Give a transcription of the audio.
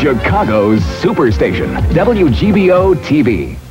Chicago's Superstation, WGBO TV.